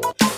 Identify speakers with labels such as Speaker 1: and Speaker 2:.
Speaker 1: Bye.